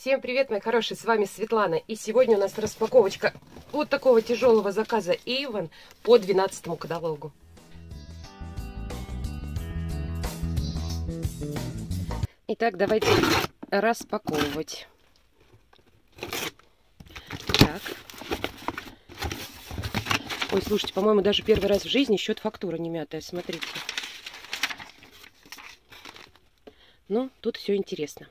Всем привет, мои хорошие, с вами Светлана. И сегодня у нас распаковочка вот такого тяжелого заказа Avon по 12 каталогу. Итак, давайте распаковывать. Так. Ой, слушайте, по-моему, даже первый раз в жизни счет фактура не мятая, смотрите. Ну, тут все интересно.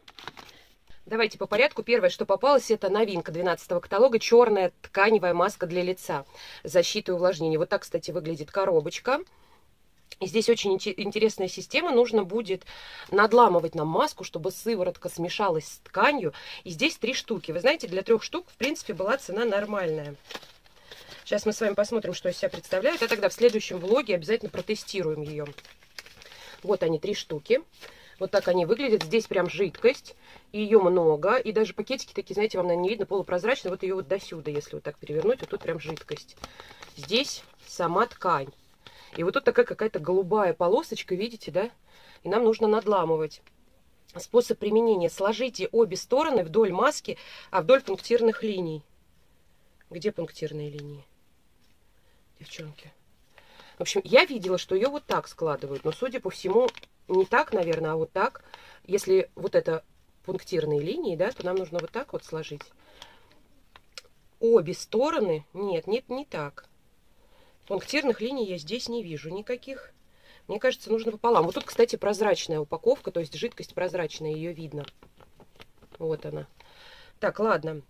Давайте по порядку. Первое, что попалось, это новинка 12 каталога. Черная тканевая маска для лица. Защита и увлажнение. Вот так, кстати, выглядит коробочка. И здесь очень интересная система. Нужно будет надламывать нам маску, чтобы сыворотка смешалась с тканью. И здесь три штуки. Вы знаете, для трех штук, в принципе, была цена нормальная. Сейчас мы с вами посмотрим, что из себя представляет. А тогда в следующем влоге обязательно протестируем ее. Вот они, три штуки. Вот так они выглядят. Здесь прям жидкость. Ее много. И даже пакетики такие, знаете, вам, наверное, не видно, полупрозрачные. Вот ее вот до сюда, если вот так перевернуть. Вот тут прям жидкость. Здесь сама ткань. И вот тут такая какая-то голубая полосочка, видите, да? И нам нужно надламывать. Способ применения. Сложите обе стороны вдоль маски, а вдоль пунктирных линий. Где пунктирные линии? девчонки. В общем, я видела, что ее вот так складывают, но, судя по всему, не так, наверное, а вот так. Если вот это пунктирные линии, да, то нам нужно вот так вот сложить. Обе стороны, нет, нет, не так. Пунктирных линий я здесь не вижу никаких. Мне кажется, нужно пополам. Вот тут, кстати, прозрачная упаковка, то есть жидкость прозрачная, ее видно. Вот она. Так, ладно.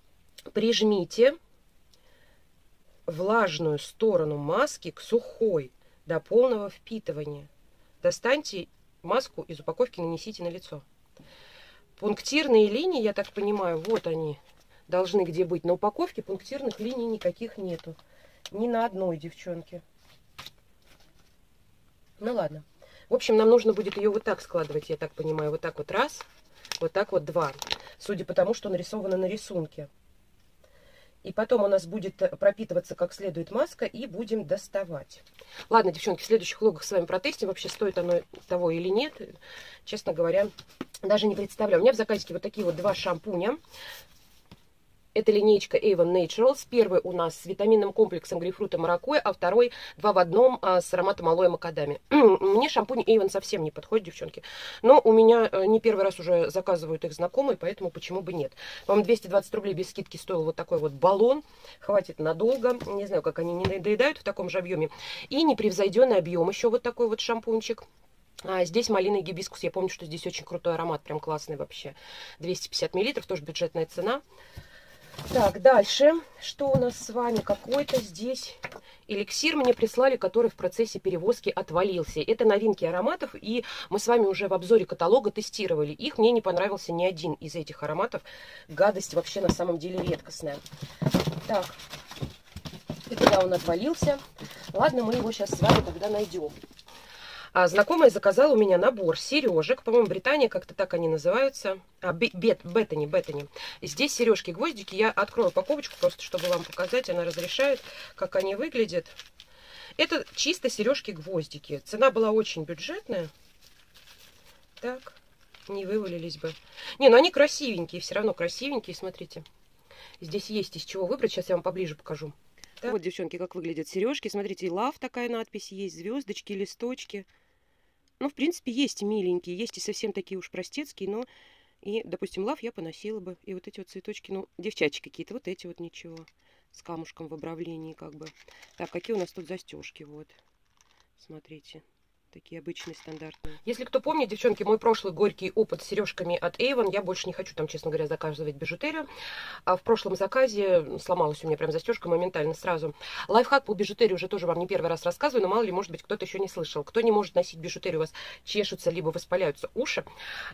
Прижмите влажную сторону маски к сухой до полного впитывания. Достаньте маску из упаковки, нанесите на лицо. Пунктирные линии, я так понимаю, вот они должны где быть. На упаковке пунктирных линий никаких нету. Ни на одной девчонке. Ну ладно. В общем, нам нужно будет ее вот так складывать, я так понимаю. Вот так вот раз, вот так вот два. Судя по тому, что нарисовано на рисунке. И потом у нас будет э, пропитываться как следует маска, и будем доставать. Ладно, девчонки, в следующих влогах с вами протестим, вообще стоит оно того или нет. Честно говоря, даже не представляю. У меня в заказике вот такие вот два шампуня. Это линейка Avon Naturals. Первый у нас с витаминным комплексом грейпфрута маракуйя, а второй два в одном а, с ароматом алоэ макадами. Мне шампунь Avon совсем не подходит, девчонки. Но у меня э, не первый раз уже заказывают их знакомые, поэтому почему бы нет. По-моему, 220 рублей без скидки стоил вот такой вот баллон. Хватит надолго. Не знаю, как они не доедают в таком же объеме. И непревзойденный объем. Еще вот такой вот шампунчик. А здесь малина и гибискус. Я помню, что здесь очень крутой аромат, прям классный вообще. 250 миллилитров, тоже бюджетная цена. Так, дальше. Что у нас с вами? Какой-то здесь эликсир мне прислали, который в процессе перевозки отвалился. Это новинки ароматов, и мы с вами уже в обзоре каталога тестировали их. Мне не понравился ни один из этих ароматов. Гадость вообще на самом деле редкостная. Так, это да, он отвалился. Ладно, мы его сейчас с вами тогда найдем. А знакомая заказала у меня набор сережек. По-моему, Британия, как-то так они называются. А, бет, бетани, бетани. Здесь сережки, гвоздики. Я открою упаковочку, просто чтобы вам показать. Она разрешает, как они выглядят. Это чисто сережки-гвоздики. Цена была очень бюджетная. Так, не вывалились бы. Не, ну они красивенькие, все равно красивенькие, смотрите. Здесь есть из чего выбрать. Сейчас я вам поближе покажу. Так. Вот, девчонки, как выглядят сережки. Смотрите, лав такая надпись есть, звездочки, листочки. Ну, в принципе, есть миленькие, есть и совсем такие уж простецкие, но и, допустим, лав я поносила бы. И вот эти вот цветочки, ну, девчачки какие-то, вот эти вот ничего. С камушком в обравлении как бы. Так, какие у нас тут застежки, вот. Смотрите. Такие обычные, стандартные. Если кто помнит, девчонки, мой прошлый горький опыт с сережками от Avon, я больше не хочу там, честно говоря, заказывать бижутерию. А в прошлом заказе сломалась у меня прям застежка моментально сразу. Лайфхак по бижутерии уже тоже вам не первый раз рассказываю, но мало ли, может быть, кто-то еще не слышал. Кто не может носить бижутерию, у вас чешутся, либо воспаляются уши,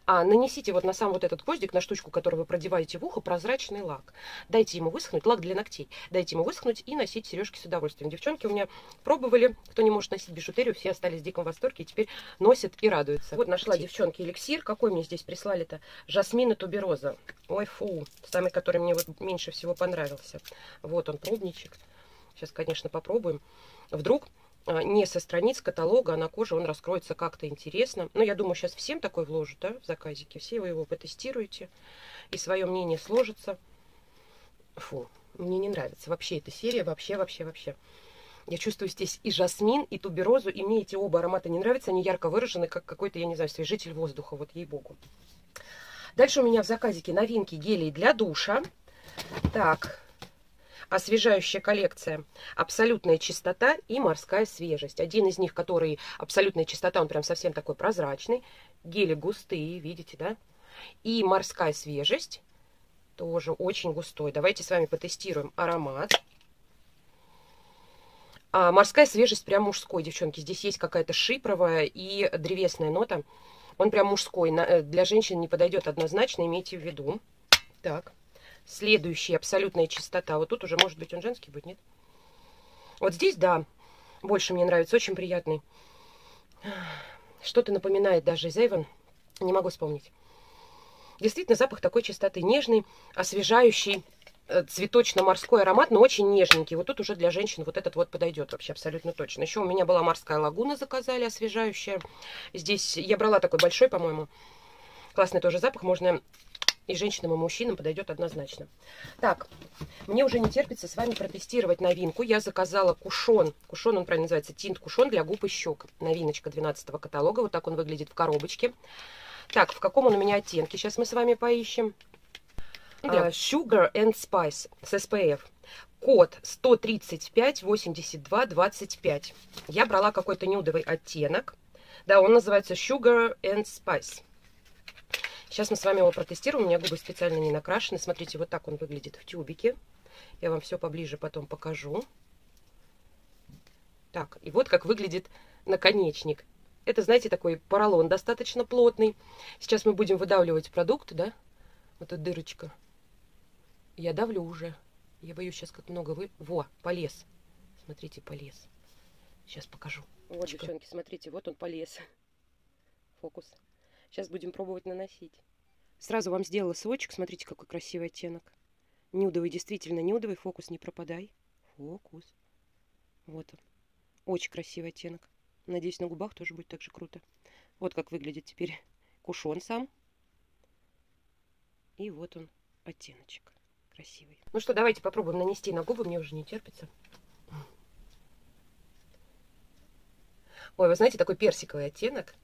а нанесите вот на сам вот этот гвоздик, на штучку, которую вы продеваете в ухо, прозрачный лак. Дайте ему высохнуть, лак для ногтей. Дайте ему высохнуть и носить сережки с удовольствием. Девчонки у меня пробовали, кто не может носить бижутерию, все остались в диком восторге восторге и теперь носит и радуется. Вот нашла, девчонки, эликсир. Какой мне здесь прислали-то? Жасмин и тубероза. Ой, фу. Самый, который мне вот меньше всего понравился. Вот он, пробничек. Сейчас, конечно, попробуем. Вдруг а, не со страниц каталога, а на коже он раскроется как-то интересно. Но я думаю, сейчас всем такой вложу, да, в заказике. Все вы его потестируете, и свое мнение сложится. Фу, мне не нравится вообще эта серия, вообще, вообще, вообще. Я чувствую здесь и жасмин, и туберозу, и мне эти оба аромата не нравятся, они ярко выражены, как какой-то, я не знаю, свежитель воздуха, вот ей-богу. Дальше у меня в заказике новинки гелей для душа. Так, освежающая коллекция «Абсолютная чистота» и «Морская свежесть». Один из них, который «Абсолютная чистота», он прям совсем такой прозрачный. Гели густые, видите, да? И «Морская свежесть» тоже очень густой. Давайте с вами потестируем аромат. А, морская свежесть прям мужской, девчонки. Здесь есть какая-то шипровая и древесная нота. Он прям мужской. Э, для женщин не подойдет однозначно, имейте в виду. Так. Следующий, абсолютная чистота. Вот тут уже, может быть, он женский будет, нет? Вот здесь, да, больше мне нравится. Очень приятный. Что-то напоминает даже Зейвен. Не могу вспомнить. Действительно, запах такой чистоты. Нежный, освежающий, цветочно-морской аромат, но очень нежненький. Вот тут уже для женщин вот этот вот подойдет вообще абсолютно точно. Еще у меня была морская лагуна, заказали, освежающая. Здесь я брала такой большой, по-моему. Классный тоже запах. Можно и женщинам, и мужчинам подойдет однозначно. Так, мне уже не терпится с вами протестировать новинку. Я заказала кушон. Кушон, он правильно называется, тинт кушон для губ и щек. Новиночка 12 каталога. Вот так он выглядит в коробочке. Так, в каком он у меня оттенке? Сейчас мы с вами поищем. Uh, Sugar and Spice с SPF. Код 135 82 25. Я брала какой-то нюдовый оттенок. Да, он называется Sugar and Spice. Сейчас мы с вами его протестируем. У меня губы специально не накрашены. Смотрите, вот так он выглядит в тюбике. Я вам все поближе потом покажу. Так, и вот как выглядит наконечник. Это, знаете, такой поролон достаточно плотный. Сейчас мы будем выдавливать продукт, да? Вот эта дырочка. Я давлю уже. Я боюсь сейчас как много вы... Во, полез. Смотрите, полез. Сейчас покажу. Вот, девчонки, смотрите, вот он полез. Фокус. Сейчас будем пробовать наносить. Сразу вам сделала сводчик. Смотрите, какой красивый оттенок. Нюдовый, действительно нюдовый. Фокус, не пропадай. Фокус. Вот он. Очень красивый оттенок. Надеюсь, на губах тоже будет так же круто. Вот как выглядит теперь кушон сам. И вот он, оттеночек. Красивый. Ну что, давайте попробуем нанести на губы. Мне уже не терпится. Ой, вы знаете, такой персиковый оттенок.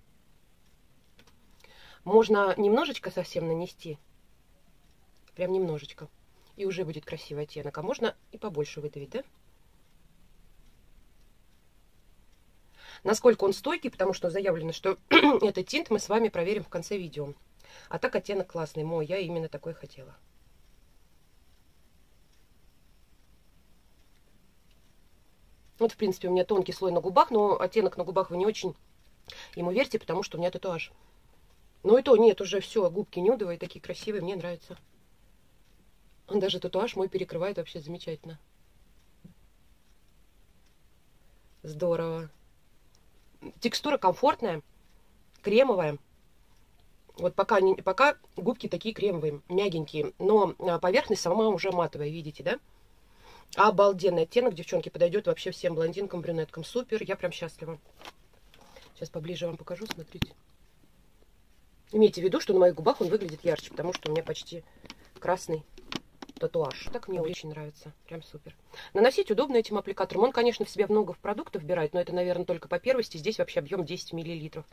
Можно немножечко совсем нанести. Прям немножечко. И уже будет красивый оттенок. А можно и побольше выдавить, да? Насколько он стойкий, потому что заявлено, что этот тинт мы с вами проверим в конце видео. А так оттенок классный мой, я именно такой хотела. Вот, в принципе, у меня тонкий слой на губах, но оттенок на губах вы не очень ему верьте, потому что у меня татуаж. Ну и то, нет, уже все, губки нюдовые, такие красивые, мне нравятся. Он даже татуаж мой перекрывает вообще замечательно. Здорово. Текстура комфортная, кремовая. Вот пока, пока губки такие кремовые, мягенькие, но а, поверхность сама уже матовая, видите, да? Обалденный оттенок, девчонки, подойдет вообще всем блондинкам, брюнеткам. Супер, я прям счастлива. Сейчас поближе вам покажу, смотрите. Имейте в виду, что на моих губах он выглядит ярче, потому что у меня почти красный татуаж. Так мне очень нравится. Прям супер. Наносить удобно этим аппликатором. Он, конечно, в себя много продуктов вбирает, но это, наверное, только по первости. Здесь вообще объем 10 миллилитров.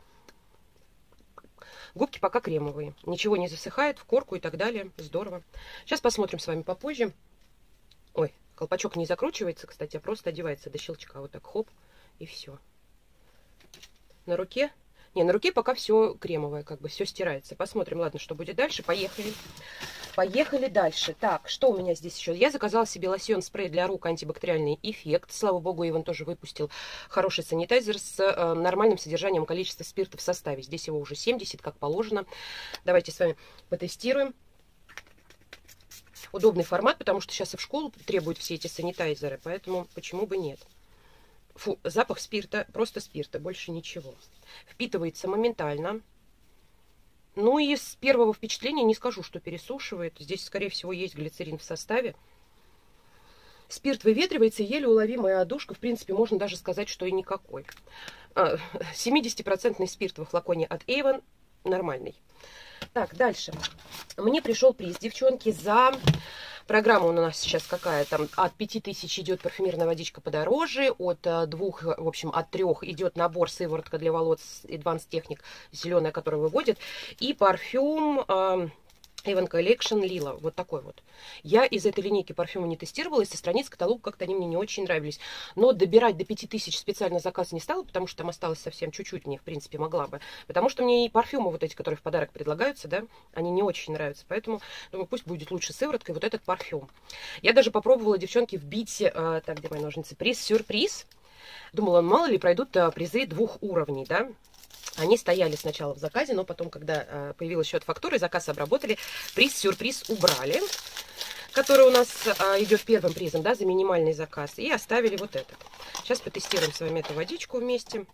Губки пока кремовые. Ничего не засыхает в корку и так далее. Здорово. Сейчас посмотрим с вами попозже. Ой, колпачок не закручивается, кстати, а просто одевается до щелчка. Вот так, хоп, и все. На руке не, на руке пока все кремовое, как бы все стирается. Посмотрим, ладно, что будет дальше. Поехали. Поехали дальше. Так, что у меня здесь еще? Я заказала себе лосьон спрей для рук антибактериальный эффект. Слава богу, Иван тоже выпустил хороший санитайзер с э, нормальным содержанием количества спирта в составе. Здесь его уже 70, как положено. Давайте с вами потестируем. Удобный формат, потому что сейчас и в школу требуют все эти санитайзеры, поэтому почему бы нет. Фу, запах спирта, просто спирта, больше ничего. Впитывается моментально. Ну и с первого впечатления не скажу, что пересушивает. Здесь, скорее всего, есть глицерин в составе. Спирт выветривается, еле уловимая одушка. В принципе, можно даже сказать, что и никакой. 70% а, спирт во флаконе от Avon нормальный. Так, дальше. Мне пришел приз, девчонки, за Программа у нас сейчас какая? Там от 5000 идет парфюмерная водичка подороже, от э, двух, в общем, от трех идет набор сыворотка для волос Advanced Technic, зеленая, которая выводит, и парфюм эм, Avon Collection Lila, вот такой вот. Я из этой линейки парфюма не тестировала, со страниц каталога как-то они мне не очень нравились. Но добирать до 5000 специально заказ не стала, потому что там осталось совсем чуть-чуть, мне, в принципе, могла бы. Потому что мне и парфюмы вот эти, которые в подарок предлагаются, да, они не очень нравятся. Поэтому, думаю, пусть будет лучше сывороткой вот этот парфюм. Я даже попробовала, девчонки, вбить, э, так, где мои ножницы, приз-сюрприз. Думала, мало ли пройдут э, призы двух уровней, да, они стояли сначала в заказе, но потом, когда э, появилась счет фактуры, заказ обработали, приз-сюрприз убрали, который у нас э, идет первым призом, да, за минимальный заказ, и оставили вот этот. Сейчас потестируем с вами эту водичку вместе.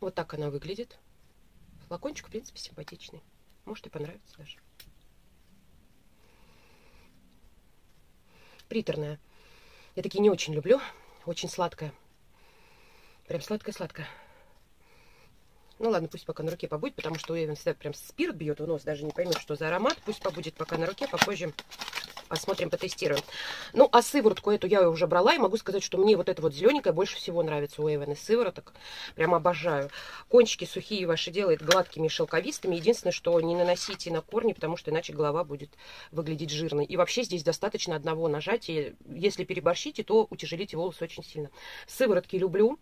Вот так она выглядит. Флакончик, в принципе, симпатичный. Может и понравится даже. Приторная. Я такие не очень люблю. Очень сладкая. Прям сладкая-сладкая. Ну ладно, пусть пока на руке побудет, потому что у Эван всегда прям спирт бьет в нос, даже не поймешь, что за аромат. Пусть побудет пока на руке, попозже посмотрим, потестируем. Ну, а сыворотку эту я уже брала, и могу сказать, что мне вот эта вот зелененькая больше всего нравится у из сывороток. Прям обожаю. Кончики сухие ваши делает гладкими шелковистыми. Единственное, что не наносите на корни, потому что иначе голова будет выглядеть жирной. И вообще здесь достаточно одного нажатия. Если переборщите, то утяжелите волосы очень сильно. Сыворотки люблю.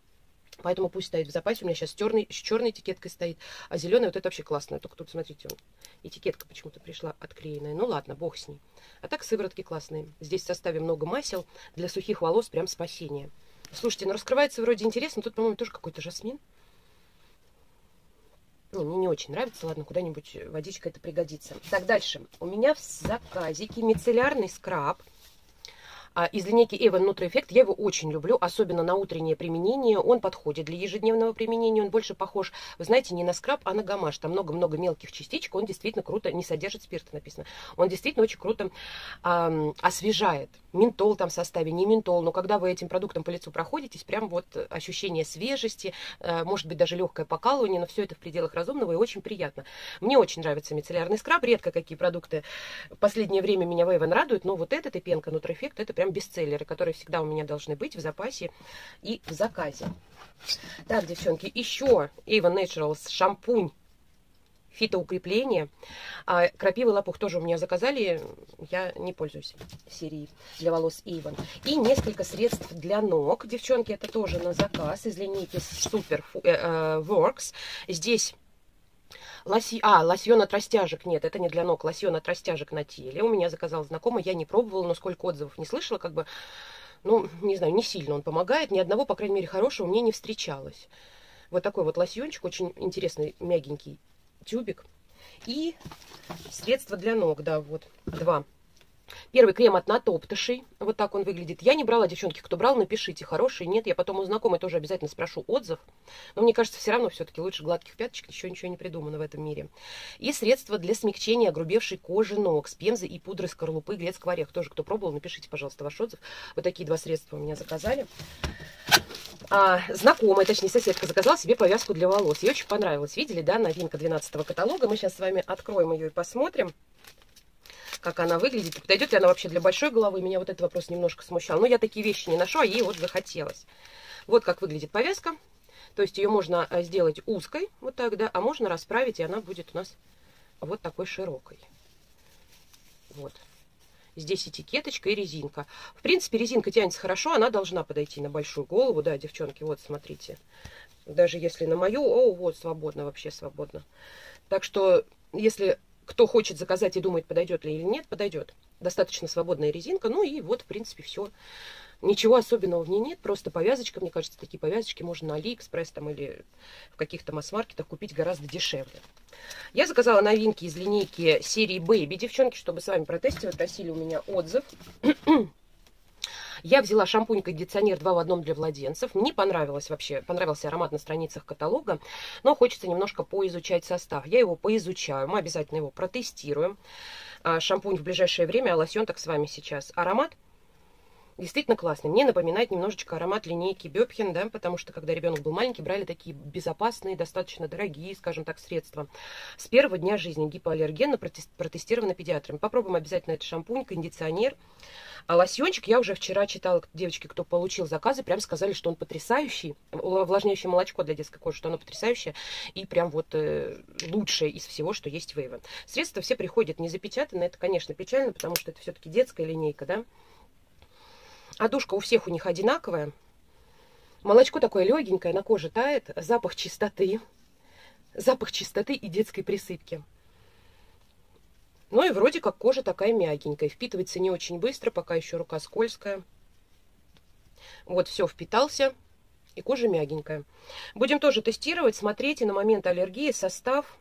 Поэтому пусть стоит в запасе. У меня сейчас черный, с черной этикеткой стоит. А зеленый вот это вообще классно. Только тут, смотрите, он, этикетка почему-то пришла отклеенная. Ну ладно, бог с ней. А так сыворотки классные. Здесь в составе много масел. Для сухих волос прям спасение. Слушайте, ну раскрывается вроде интересно. Тут, по-моему, тоже какой-то жасмин. Не, мне не очень нравится. Ладно, куда-нибудь водичка это пригодится. Так, дальше. У меня в заказике мицеллярный скраб из линейки Evan Nutri Effect. Я его очень люблю, особенно на утреннее применение. Он подходит для ежедневного применения. Он больше похож, вы знаете, не на скраб, а на гамаш. Там много-много мелких частичек. Он действительно круто, не содержит спирта написано. Он действительно очень круто эм, освежает. Ментол там в составе, не ментол. Но когда вы этим продуктом по лицу проходитесь, прям вот ощущение свежести, э, может быть даже легкое покалывание, но все это в пределах разумного и очень приятно. Мне очень нравится мицеллярный скраб. Редко какие продукты в последнее время меня в Эйвен радуют, но вот этот и пенка Nutri Effect, это прям прям бестселлеры, которые всегда у меня должны быть в запасе и в заказе. Так, девчонки, еще Avon Naturals шампунь фитоукрепление. А, крапивый лопух тоже у меня заказали. Я не пользуюсь серией для волос Avon. И несколько средств для ног. Девчонки, это тоже на заказ из линейки Super э, э, Works. Здесь Лоси... А, лосьон от растяжек. Нет, это не для ног. Лосьон от растяжек на теле. У меня заказал знакомый. Я не пробовала, но сколько отзывов не слышала, как бы... Ну, не знаю, не сильно он помогает. Ни одного, по крайней мере, хорошего мне не встречалось. Вот такой вот лосьончик. Очень интересный, мягенький тюбик. И средства для ног, да, вот, два. Первый крем от Натоптышей. Вот так он выглядит. Я не брала, девчонки, кто брал, напишите, хороший, нет. Я потом у знакомой тоже обязательно спрошу отзыв. Но мне кажется, все равно все-таки лучше гладких пяточек. Еще ничего не придумано в этом мире. И средства для смягчения огрубевшей кожи ног с пемзой и пудрой скорлупы грецкого ореха. Тоже, кто пробовал, напишите, пожалуйста, ваш отзыв. Вот такие два средства у меня заказали. А, знакомая, точнее соседка, заказала себе повязку для волос. Ей очень понравилось. Видели, да, новинка 12 каталога. Мы сейчас с вами откроем ее и посмотрим как она выглядит. Подойдет ли она вообще для большой головы? Меня вот этот вопрос немножко смущал. Но я такие вещи не ношу, а ей вот захотелось. Вот как выглядит повязка. То есть ее можно э, сделать узкой, вот так, да, а можно расправить, и она будет у нас вот такой широкой. Вот. Здесь этикеточка и резинка. В принципе, резинка тянется хорошо, она должна подойти на большую голову. Да, девчонки, вот, смотрите. Даже если на мою, о, вот, свободно, вообще свободно. Так что, если кто хочет заказать и думает, подойдет ли или нет, подойдет. Достаточно свободная резинка. Ну и вот, в принципе, все. Ничего особенного в ней нет, просто повязочка. Мне кажется, такие повязочки можно на Алиэкспресс там или в каких-то масс-маркетах купить гораздо дешевле. Я заказала новинки из линейки серии Baby, девчонки, чтобы с вами протестировать. Просили у меня отзыв. Я взяла шампунь кондиционер 2 в одном для владенцев. Мне понравилось вообще, понравился аромат на страницах каталога, но хочется немножко поизучать состав. Я его поизучаю, мы обязательно его протестируем. А, шампунь в ближайшее время, а лосьон так с вами сейчас. Аромат действительно классный. Мне напоминает немножечко аромат линейки Бёбхен, да, потому что когда ребенок был маленький, брали такие безопасные, достаточно дорогие, скажем так, средства. С первого дня жизни гипоаллергенно протестировано педиатрами. Попробуем обязательно этот шампунь, кондиционер. А лосьончик я уже вчера читала, девочки, кто получил заказы, прям сказали, что он потрясающий. Увлажняющее молочко для детской кожи, что оно потрясающее. И прям вот э, лучшее из всего, что есть в Эйвен. Средства все приходят не запечатанные. Это, конечно, печально, потому что это все-таки детская линейка, да. Одушка у всех у них одинаковая. Молочко такое легенькое, на коже тает. Запах чистоты. Запах чистоты и детской присыпки. Ну и вроде как кожа такая мягенькая. Впитывается не очень быстро, пока еще рука скользкая. Вот, все, впитался. И кожа мягенькая. Будем тоже тестировать, смотреть и на момент аллергии состав.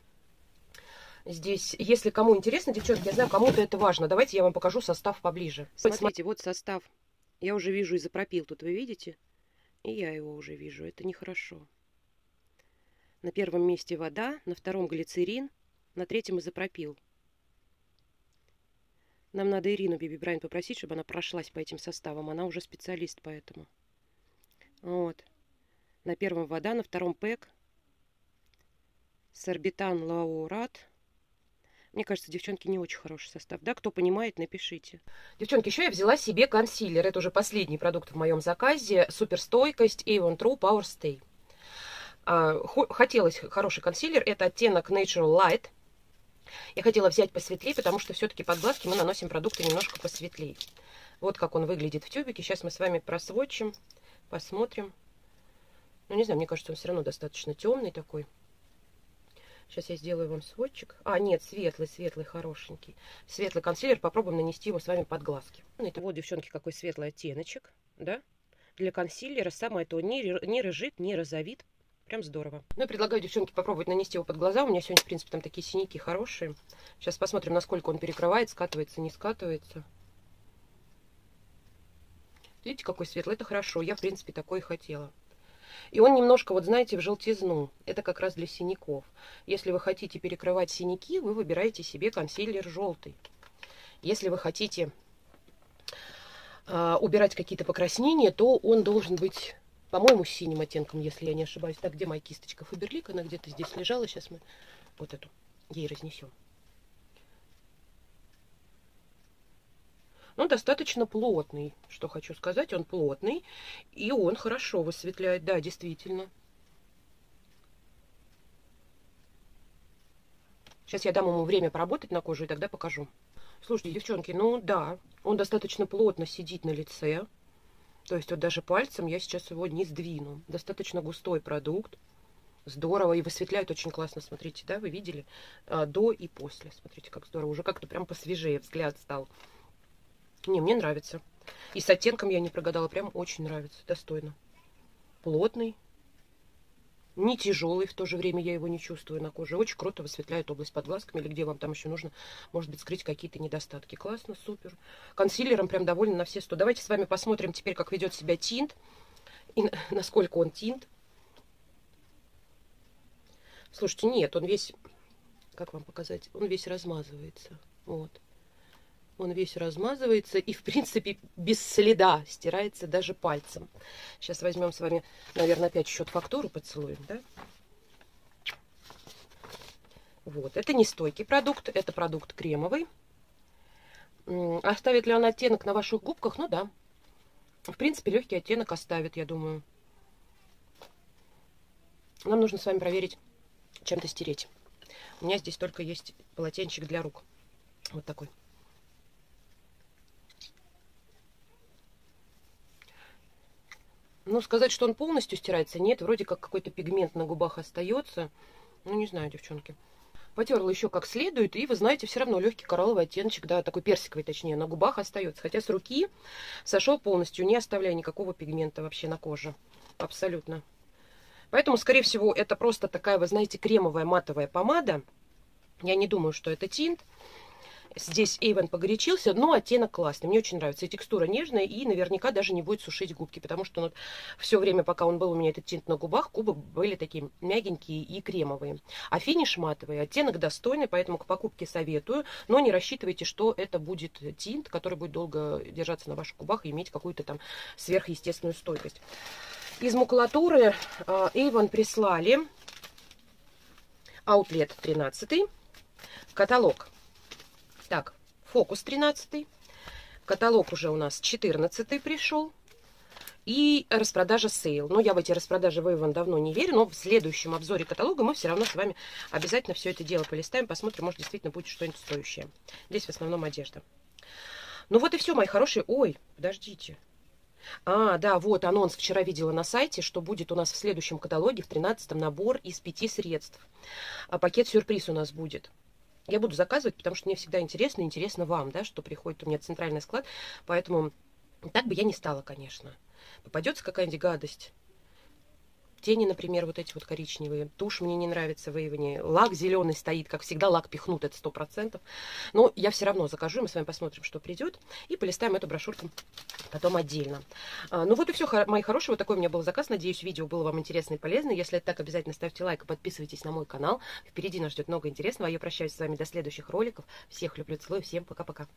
Здесь, если кому интересно, девчонки, я знаю, кому-то это важно. Давайте я вам покажу состав поближе. Смотрите, вот состав. Я уже вижу изопропил. Тут вы видите? И я его уже вижу. Это нехорошо. На первом месте вода, на втором глицерин, на третьем изопропил. Нам надо Ирину Биби Брайан попросить, чтобы она прошлась по этим составам. Она уже специалист поэтому. Вот. На первом вода, на втором ПЭК. Сорбитан лаурат. Мне кажется, девчонки, не очень хороший состав. Да, кто понимает, напишите. Девчонки, еще я взяла себе консилер. Это уже последний продукт в моем заказе. Суперстойкость Avon True Power Stay. А, хотелось хороший консилер. Это оттенок Natural Light. Я хотела взять посветлее, потому что все-таки под глазки мы наносим продукты немножко посветлее. Вот как он выглядит в тюбике. Сейчас мы с вами просводчим, посмотрим. Ну, не знаю, мне кажется, он все равно достаточно темный такой. Сейчас я сделаю вам сводчик. А, нет, светлый, светлый, хорошенький. Светлый консилер. Попробуем нанести его с вами под глазки. Ну, это вот, девчонки, какой светлый оттеночек, да? Для консилера самое то не, не рыжит, не розовит. Прям здорово. Ну, я предлагаю, девчонки, попробовать нанести его под глаза. У меня сегодня, в принципе, там такие синяки хорошие. Сейчас посмотрим, насколько он перекрывает, скатывается, не скатывается. Видите, какой светлый? Это хорошо. Я, в принципе, такой и хотела. И он немножко, вот знаете, в желтизну. Это как раз для синяков. Если вы хотите перекрывать синяки, вы выбираете себе консилер желтый. Если вы хотите э, убирать какие-то покраснения, то он должен быть по-моему, синим оттенком, если я не ошибаюсь. Так, где моя кисточка Фаберлик? Она где-то здесь лежала. Сейчас мы вот эту ей разнесем. Ну, достаточно плотный, что хочу сказать. Он плотный, и он хорошо высветляет. Да, действительно. Сейчас я дам ему время поработать на коже, и тогда покажу. Слушайте, девчонки, ну да, он достаточно плотно сидит на лице. То есть вот даже пальцем я сейчас его не сдвину. Достаточно густой продукт. Здорово. И высветляет очень классно. Смотрите, да, вы видели? А, до и после. Смотрите, как здорово. Уже как-то прям посвежее взгляд стал. Не, мне нравится. И с оттенком я не прогадала. Прям очень нравится. Достойно. Плотный не тяжелый, в то же время я его не чувствую на коже. Очень круто высветляет область под глазками, или где вам там еще нужно, может быть, скрыть какие-то недостатки. Классно, супер. Консилером прям довольна на все сто. Давайте с вами посмотрим теперь, как ведет себя тинт, и насколько он тинт. Слушайте, нет, он весь, как вам показать, он весь размазывается. Вот он весь размазывается и, в принципе, без следа стирается даже пальцем. Сейчас возьмем с вами, наверное, опять счет фактуру поцелуем, да? Вот, это не стойкий продукт, это продукт кремовый. Оставит ли он оттенок на ваших губках? Ну да. В принципе, легкий оттенок оставит, я думаю. Нам нужно с вами проверить, чем-то стереть. У меня здесь только есть полотенчик для рук. Вот такой. Ну, сказать, что он полностью стирается, нет. Вроде как какой-то пигмент на губах остается. Ну, не знаю, девчонки. Потерла еще как следует, и вы знаете, все равно легкий коралловый оттеночек, да, такой персиковый, точнее, на губах остается. Хотя с руки сошел полностью, не оставляя никакого пигмента вообще на коже. Абсолютно. Поэтому, скорее всего, это просто такая, вы знаете, кремовая матовая помада. Я не думаю, что это тинт. Здесь Эйвен погорячился, но оттенок классный. Мне очень нравится. И текстура нежная, и наверняка даже не будет сушить губки, потому что ну, все время, пока он был у меня этот тинт на губах, губы были такие мягенькие и кремовые. А финиш матовый, оттенок достойный, поэтому к покупке советую. Но не рассчитывайте, что это будет тинт, который будет долго держаться на ваших губах и иметь какую-то там сверхъестественную стойкость. Из макулатуры э, Avon прислали Outlet 13, каталог. Так, фокус 13, каталог уже у нас 14 пришел. И распродажа sale. Но я в эти распродажи в Avon давно не верю, но в следующем обзоре каталога мы все равно с вами обязательно все это дело полистаем, посмотрим, может действительно будет что-нибудь стоящее. Здесь в основном одежда. Ну вот и все, мои хорошие. Ой, подождите. А, да, вот анонс вчера видела на сайте, что будет у нас в следующем каталоге, в 13-м, набор из пяти средств. А пакет-сюрприз у нас будет. Я буду заказывать, потому что мне всегда интересно, интересно вам, да, что приходит у меня центральный склад. Поэтому так бы я не стала, конечно. Попадется какая-нибудь гадость, Тени, например, вот эти вот коричневые. Тушь мне не нравится в Эйвоне. Лак зеленый стоит, как всегда, лак пихнут, это сто процентов. Но я все равно закажу, мы с вами посмотрим, что придет. И полистаем эту брошюрку потом отдельно. А, ну вот и все, мои хорошие. Вот такой у меня был заказ. Надеюсь, видео было вам интересно и полезно. Если это так, обязательно ставьте лайк и подписывайтесь на мой канал. Впереди нас ждет много интересного. А я прощаюсь с вами до следующих роликов. Всех люблю, целую. Всем пока-пока.